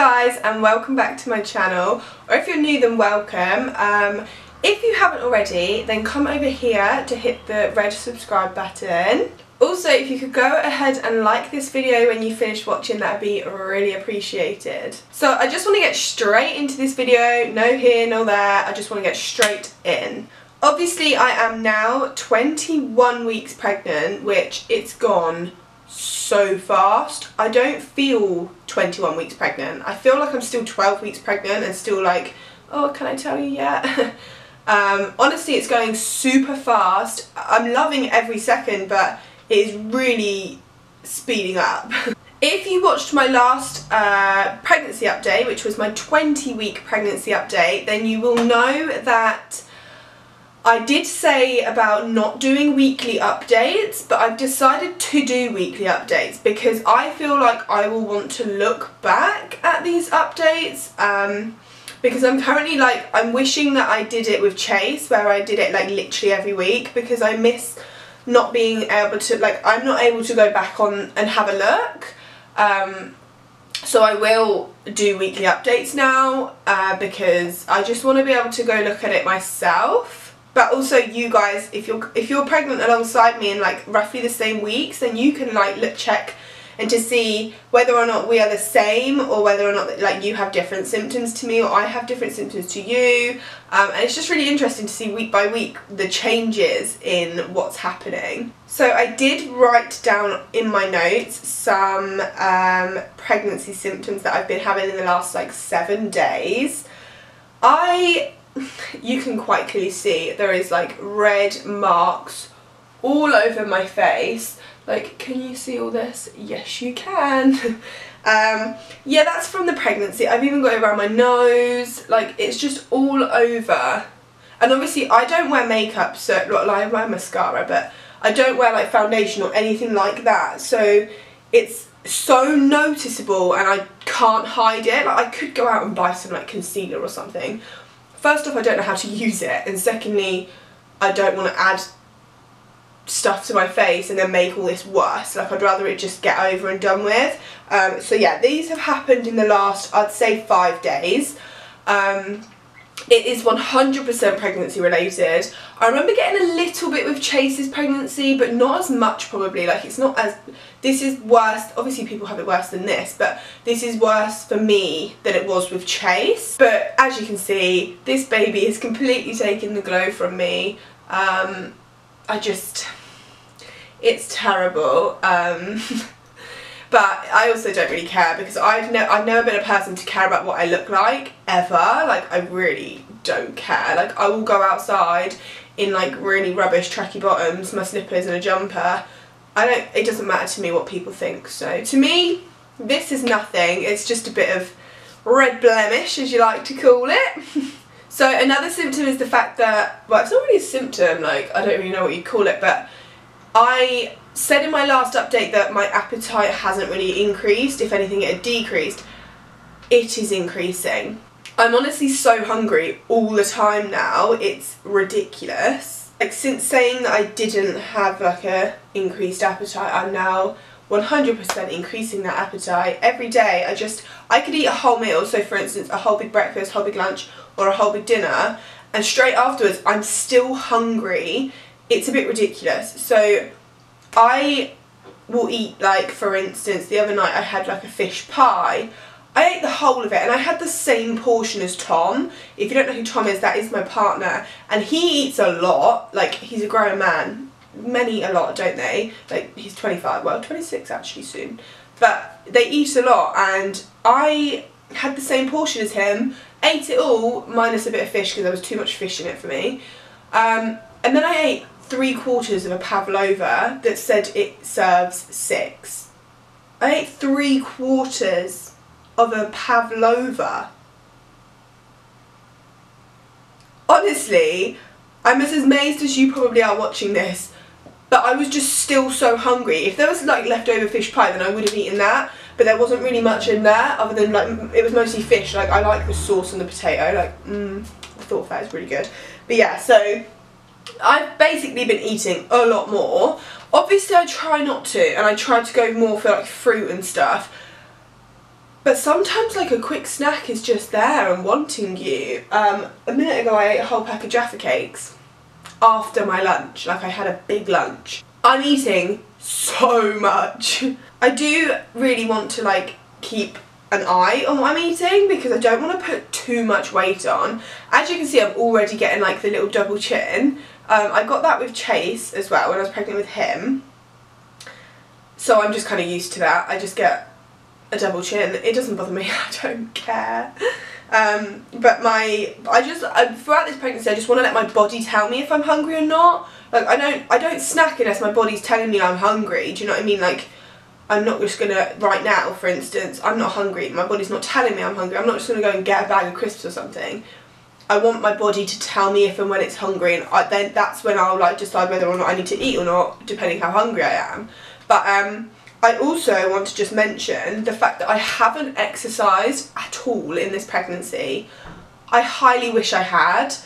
guys and welcome back to my channel. Or if you're new then welcome. Um, if you haven't already then come over here to hit the red subscribe button. Also if you could go ahead and like this video when you finish watching that would be really appreciated. So I just want to get straight into this video. No here no there. I just want to get straight in. Obviously I am now 21 weeks pregnant which it's gone so fast. I don't feel 21 weeks pregnant. I feel like I'm still 12 weeks pregnant and still like, oh, can I tell you yet? um, honestly, it's going super fast. I'm loving every second, but it is really speeding up. if you watched my last uh, pregnancy update, which was my 20 week pregnancy update, then you will know that I did say about not doing weekly updates, but I've decided to do weekly updates because I feel like I will want to look back at these updates. Um, because I'm currently like, I'm wishing that I did it with Chase, where I did it like literally every week, because I miss not being able to, like, I'm not able to go back on and have a look. Um, so I will do weekly updates now, uh, because I just want to be able to go look at it myself but also you guys if you're if you're pregnant alongside me in like roughly the same weeks then you can like look check and to see whether or not we are the same or whether or not like you have different symptoms to me or I have different symptoms to you um, and it's just really interesting to see week by week the changes in what's happening. So I did write down in my notes some um, pregnancy symptoms that I've been having in the last like seven days. I you can quite clearly see there is like red marks all over my face. Like, can you see all this? Yes, you can. um, yeah, that's from the pregnancy. I've even got it around my nose. Like, it's just all over. And obviously, I don't wear makeup, so like, I wear mascara, but I don't wear like foundation or anything like that. So it's so noticeable and I can't hide it. Like, I could go out and buy some like concealer or something first off I don't know how to use it and secondly I don't want to add stuff to my face and then make all this worse. Like I'd rather it just get over and done with. Um, so yeah these have happened in the last I'd say five days. Um, it is 100% pregnancy related. I remember getting a little bit with Chase's pregnancy, but not as much probably. Like it's not as, this is worse, obviously people have it worse than this, but this is worse for me than it was with Chase. But as you can see, this baby is completely taking the glow from me. Um, I just, it's terrible. Um, but I also don't really care because I've, ne I've never been a person to care about what I look like ever. Like I really don't care. Like I will go outside in like really rubbish tracky bottoms my slippers and a jumper. I don't it doesn't matter to me what people think. So to me this is nothing. It's just a bit of red blemish as you like to call it. So another symptom is the fact that well it's not really a symptom like I don't really know what you call it but I said in my last update that my appetite hasn't really increased, if anything it had decreased. It is increasing. I'm honestly so hungry all the time now, it's ridiculous. Like since saying that I didn't have like a increased appetite, I'm now 100% increasing that appetite. Every day I just, I could eat a whole meal, so for instance a whole big breakfast, whole big lunch or a whole big dinner and straight afterwards I'm still hungry. It's a bit ridiculous. So I will eat like for instance the other night I had like a fish pie I ate the whole of it and I had the same portion as Tom. If you don't know who Tom is, that is my partner. And he eats a lot, like he's a grown man. many a lot, don't they? Like he's 25, well 26 actually soon. But they eat a lot and I had the same portion as him, ate it all, minus a bit of fish because there was too much fish in it for me. Um, and then I ate three quarters of a pavlova that said it serves six. I ate three quarters of a pavlova. Honestly, I'm as amazed as you probably are watching this, but I was just still so hungry. If there was like leftover fish pie, then I would have eaten that, but there wasn't really much in there other than like, it was mostly fish. Like, I like the sauce and the potato, like, mmm, I thought that was really good. But yeah, so I've basically been eating a lot more. Obviously I try not to and I try to go more for like fruit and stuff. but sometimes like a quick snack is just there and wanting you. Um, a minute ago I ate a whole pack of Jaffa cakes after my lunch, like I had a big lunch. I'm eating so much. I do really want to like keep an eye on what I'm eating because I don't want to put too much weight on. As you can see I'm already getting like the little double chin. Um, I got that with Chase as well when I was pregnant with him. So I'm just kind of used to that. I just get a double chin. It doesn't bother me, I don't care. Um, but my, I just, I, throughout this pregnancy I just want to let my body tell me if I'm hungry or not. Like I don't, I don't snack unless my body's telling me I'm hungry, do you know what I mean? Like I'm not just gonna, right now for instance, I'm not hungry, my body's not telling me I'm hungry, I'm not just gonna go and get a bag of crisps or something. I want my body to tell me if and when it's hungry and I, then that's when I'll like decide whether or not I need to eat or not, depending how hungry I am. But um, I also want to just mention the fact that I haven't exercised at all in this pregnancy. I highly wish I had,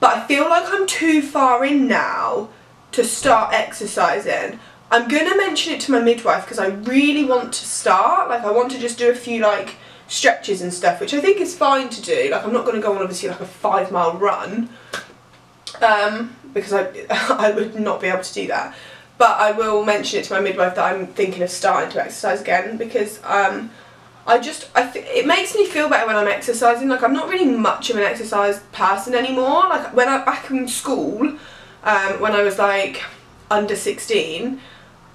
but I feel like I'm too far in now to start exercising. I'm going to mention it to my midwife because I really want to start. Like I want to just do a few like stretches and stuff, which I think is fine to do. Like I'm not going to go on obviously like a five mile run um, because I, I would not be able to do that but I will mention it to my midwife that I'm thinking of starting to exercise again because um, I just I it makes me feel better when I'm exercising like I'm not really much of an exercise person anymore like when I back in school um, when I was like under 16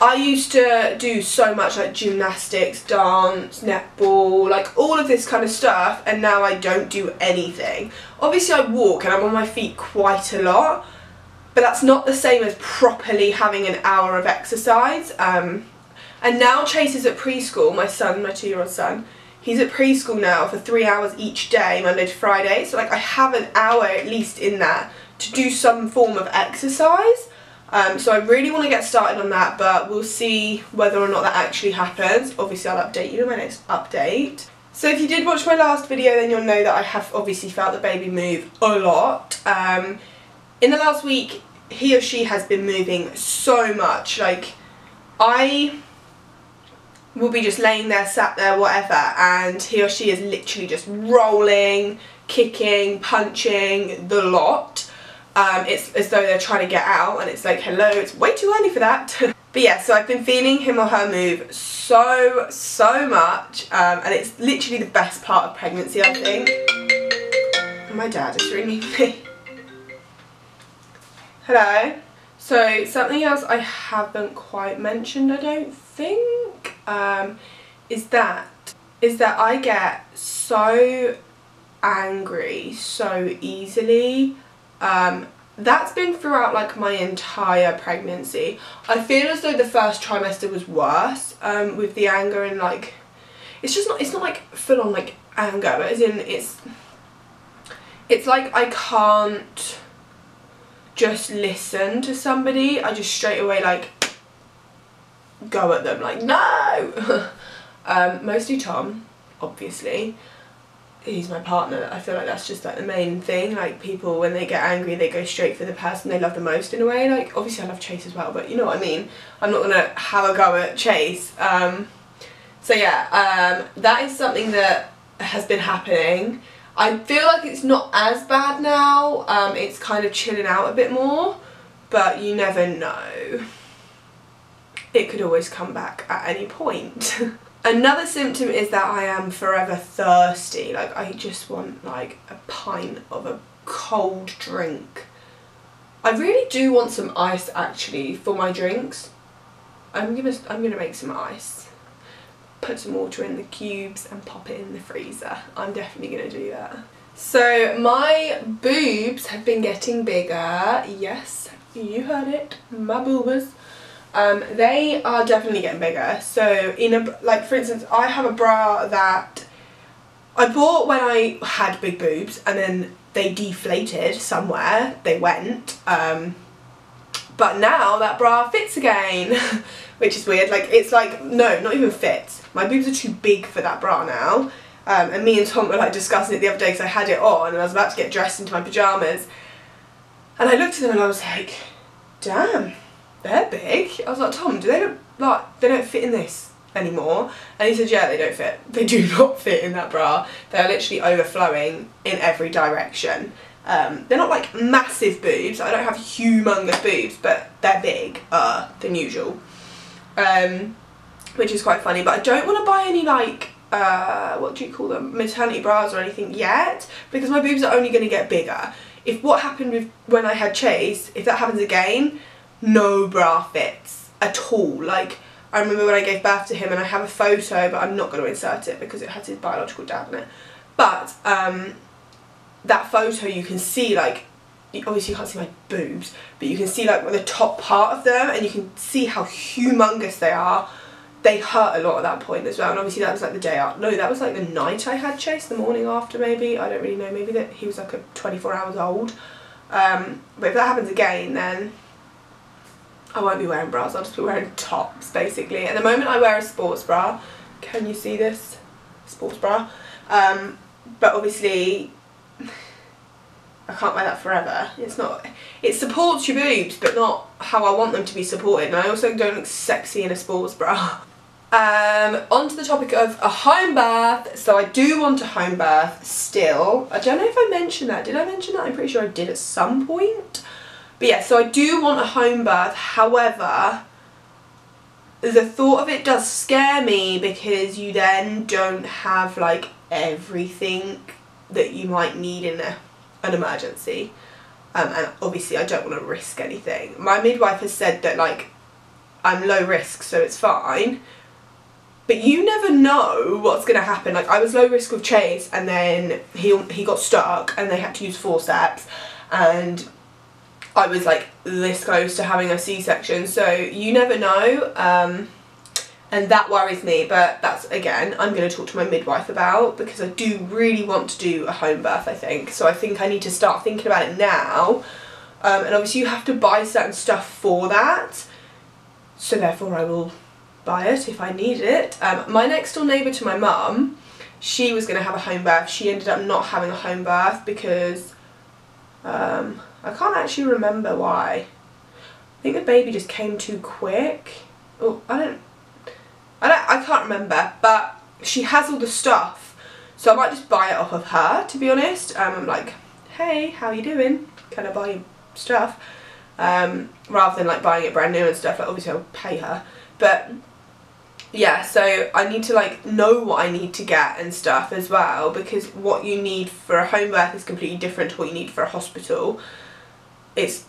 I used to do so much like gymnastics, dance, netball, like all of this kind of stuff and now I don't do anything. Obviously I walk and I'm on my feet quite a lot but that's not the same as properly having an hour of exercise. Um, and now Chase is at preschool, my son, my two-year-old son, he's at preschool now for three hours each day, Monday to Friday. So like I have an hour at least in that to do some form of exercise. Um, so I really want to get started on that, but we'll see whether or not that actually happens. Obviously I'll update you in my next update. So if you did watch my last video, then you'll know that I have obviously felt the baby move a lot. Um, in the last week he or she has been moving so much like I will be just laying there sat there whatever and he or she is literally just rolling kicking punching the lot um, it's as though they're trying to get out and it's like hello it's way too early for that. But yeah so I've been feeling him or her move so so much um, and it's literally the best part of pregnancy I think. My dad is ringing me. Hello. So something else I haven't quite mentioned I don't think um, is that is that I get so angry so easily um, that's been throughout like my entire pregnancy. I feel as though the first trimester was worse um, with the anger and like it's just not it's not like full on like anger but as in it's it's like I can't just listen to somebody, I just straight away like go at them like no! Um, mostly Tom obviously he's my partner I feel like that's just like the main thing like people when they get angry they go straight for the person they love the most in a way like obviously I love Chase as well but you know what I mean I'm not gonna have a go at Chase um, so yeah um, that is something that has been happening I feel like it's not as bad now, um, it's kind of chilling out a bit more, but you never know. It could always come back at any point. Another symptom is that I am forever thirsty, like I just want like a pint of a cold drink. I really do want some ice actually for my drinks. I'm gonna I'm gonna make some ice put some water in the cubes and pop it in the freezer. I'm definitely to do that. So my boobs have been getting bigger. Yes, you heard it, my boobas. Um, they are definitely getting bigger. So in a, like for instance, I have a bra that I bought when I had big boobs and then they deflated somewhere, they went. Um, but now that bra fits again, which is weird. Like it's like, no, not even fits my boobs are too big for that bra now. Um, and me and Tom were like discussing it the other day because I had it on and I was about to get dressed into my pyjamas. And I looked at them and I was like, damn, they're big. I was like, Tom, do they look like, they don't fit in this? anymore? And he said yeah they don't fit. They do not fit in that bra. They're literally overflowing in every direction. Um, they're not like massive boobs. I don't have humongous boobs but they're big uh, than usual. Um, which is quite funny but I don't want to buy any like uh, what do you call them? Maternity bras or anything yet because my boobs are only going to get bigger. If what happened with when I had Chase if that happens again no bra fits at all like I remember when I gave birth to him and I have a photo but I'm not going to insert it because it has his biological dad in it. But um, that photo you can see like, obviously you can't see my boobs, but you can see like the top part of them and you can see how humongous they are. They hurt a lot at that point as well and obviously that was like the day out. No, that was like the night I had Chase, the morning after maybe. I don't really know, maybe that he was like a 24 hours old. Um, but if that happens again then I won't be wearing bras, I'll just be wearing tops basically. At the moment I wear a sports bra. Can you see this? Sports bra. Um, but obviously I can't wear that forever. It's not, it supports your boobs but not how I want them to be supported and I also don't look sexy in a sports bra. Um, on to the topic of a home birth. So I do want a home birth still. I don't know if I mentioned that. Did I mention that? I'm pretty sure I did at some point. But yeah, so I do want a home birth. However, the thought of it does scare me because you then don't have like everything that you might need in a, an emergency. Um, and obviously I don't want to risk anything. My midwife has said that like I'm low risk so it's fine. But you never know what's going to happen. Like I was low risk with Chase and then he, he got stuck and they had to use forceps and I was like this close to having a C-section so you never know um, and that worries me but that's again I'm going to talk to my midwife about because I do really want to do a home birth I think so I think I need to start thinking about it now um, and obviously you have to buy certain stuff for that so therefore I will buy it if I need it. Um, my next door neighbour to my mum she was going to have a home birth she ended up not having a home birth because um, I can't actually remember why. I think the baby just came too quick. Oh, I don't, I don't, I can't remember, but she has all the stuff. So I might just buy it off of her, to be honest. Um, I'm like, hey, how are you doing? Can I buy you stuff? Um, rather than like buying it brand new and stuff, like obviously I'll pay her. But yeah, so I need to like know what I need to get and stuff as well because what you need for a home birth is completely different to what you need for a hospital it's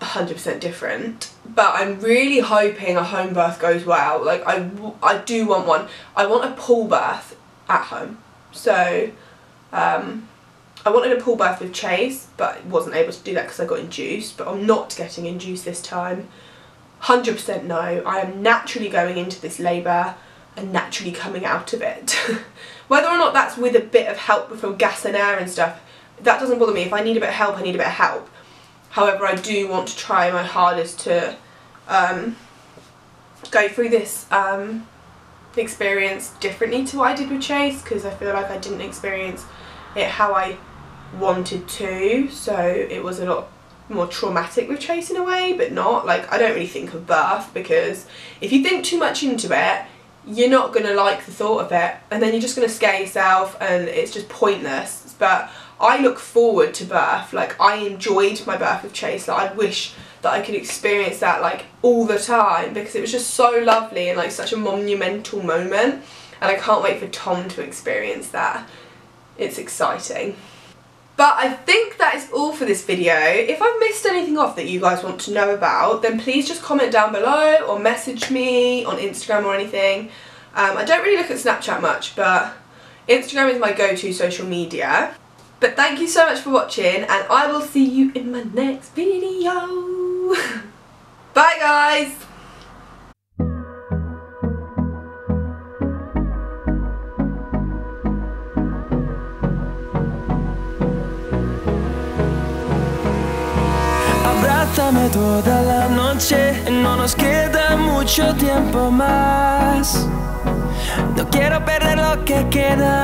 100% different but I'm really hoping a home birth goes well. Like I, I do want one. I want a pool birth at home. So um, I wanted a pool birth with Chase but wasn't able to do that because I got induced but I'm not getting induced this time. 100% no. I am naturally going into this labour and naturally coming out of it. Whether or not that's with a bit of help from gas and air and stuff that doesn't bother me. If I need a bit of help I need a bit of help However, I do want to try my hardest to um, go through this um, experience differently to what I did with Chase because I feel like I didn't experience it how I wanted to. So it was a lot more traumatic with Chase in a way but not like I don't really think of birth because if you think too much into it you're not going to like the thought of it and then you're just going to scare yourself and it's just pointless. But I look forward to birth. Like I enjoyed my birth with Chase. Like I wish that I could experience that like all the time because it was just so lovely and like such a monumental moment and I can't wait for Tom to experience that. It's exciting. But I think that is all for this video. If I've missed anything off that you guys want to know about, then please just comment down below or message me on Instagram or anything. Um, I don't really look at Snapchat much, but Instagram is my go-to social media. But thank you so much for watching and I will see you in my next video. Bye guys! Abrázame toda la noche, no nos queda mucho tiempo más. No quiero perder lo que queda.